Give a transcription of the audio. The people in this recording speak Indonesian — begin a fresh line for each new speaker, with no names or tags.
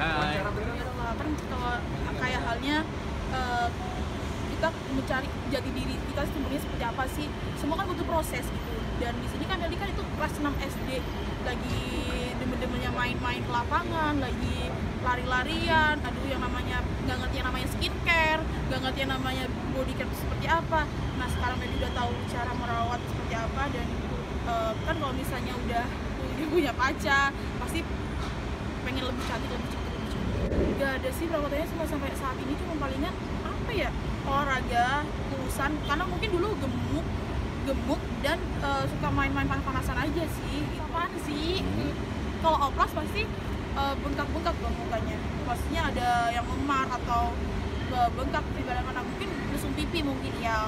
Hai.
Kan kayak halnya eh, kita mencari jati diri kita sebenarnya seperti apa sih? Semua kan butuh proses gitu. Dan di sini kan Deli kan itu kelas 6 SD lagi demen-demennya main-main ke lapangan lagi lari-larian. Aduh yang namanya nggak ngerti yang namanya skincare nggak ngerti yang namanya body care seperti apa. Nah sekarang Deli udah tahu cara merawat seperti apa dan eh, kan kalau misalnya udah udah punya pacar pasti pengen lebih cantik lebih cantik lebih cantik gak ada sih perawatannya cuma sampai saat ini cuma palingan apa ya olahraga urusan karena mungkin dulu gemuk gemuk dan eh, suka main-main panas-panasan aja sih. Apaan sih? Kalau oplas pasti eh, bengkak-bengkak dong mukanya. Pastinya ada yang memar atau eh, bengkak di badan mana mungkin lesung pipi mungkin ya